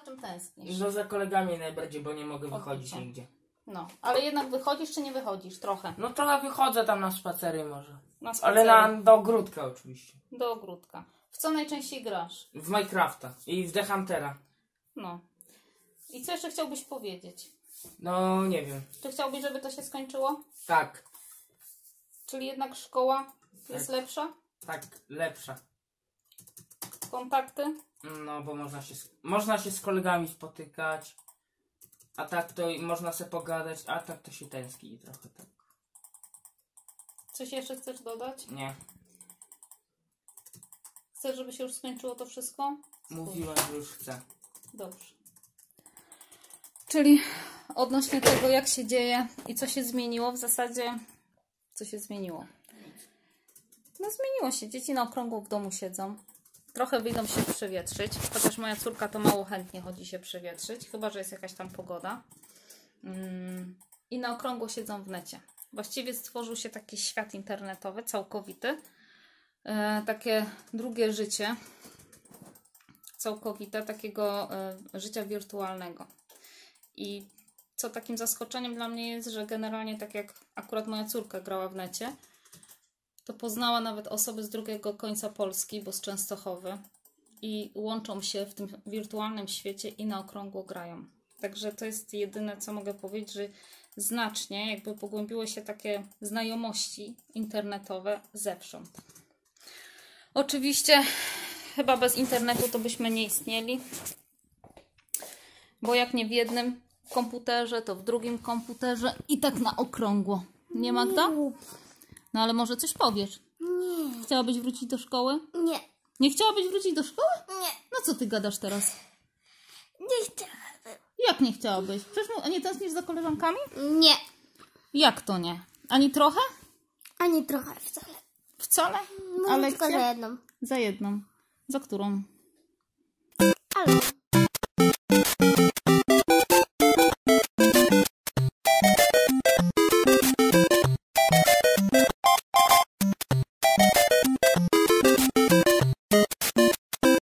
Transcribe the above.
za czym tęsknisz? No za kolegami najbardziej, bo nie mogę Odbicie. wychodzić nigdzie. No, ale jednak wychodzisz czy nie wychodzisz? Trochę. No trochę wychodzę tam na spacery może. Na Ale spacery. na, do ogródka oczywiście. Do ogródka. W co najczęściej grasz? W Minecrafta i w The Huntera. No. I co jeszcze chciałbyś powiedzieć? No nie wiem. Czy chciałbyś, żeby to się skończyło? Tak, Czyli jednak szkoła jest Tak. lepsza? tak, lepsza. Kontakty? No bo można się, z- można się z kolegami spotykać. A tak to i można sobie pogadać, a tak to się tęskni trochę tak. Coś jeszcze chcesz dodać? Nie, Chcesz, żeby się już skończyło to wszystko? mówiłem, że już chcę. Dobrze. Czyli odnośnie tego, jak się dzieje i co się zmieniło, w zasadzie co się zmieniło? No zmieniło się. Dzieci na okrągło w domu siedzą. Trochę wyjdą się przewietrzyć, chociaż moja córka to mało chętnie chodzi się przewietrzyć, chyba że jest jakaś tam pogoda. Mm, I na okrągło siedzą w necie. Właściwie stworzył się taki świat internetowy, całkowity. E, takie drugie życie, całkowite takiego e, życia wirtualnego. I co takim zaskoczeniem dla mnie jest, że generalnie tak jak akurat moja córka grała w necie, to poznała nawet osoby z drugiego końca Polski, bo z Częstochowy i łączą się w tym wirtualnym świecie i na okrągło grają. Także to jest jedyne, co mogę powiedzieć, że znacznie jakby pogłębiły się takie znajomości internetowe zewsząd. Oczywiście chyba bez internetu to byśmy nie istnieli, bo jak nie w jednym komputerze, to w drugim komputerze i tak na okrągło. Nie Magda? No ale może coś powiesz. Nie, Chciałabyś wrócić do szkoły? nie, Nie chciałabyś wrócić do szkoły? nie, No co ty gadasz teraz? nie chciałabym. Jak nie chciałabyś? Przecież mu- a nie tęsknisz za koleżankami? Nie, Jak to nie? Ani trochę? ani trochę wcale. Wcale? No, A tylko za jedną. Za jedną. Za którą? Ale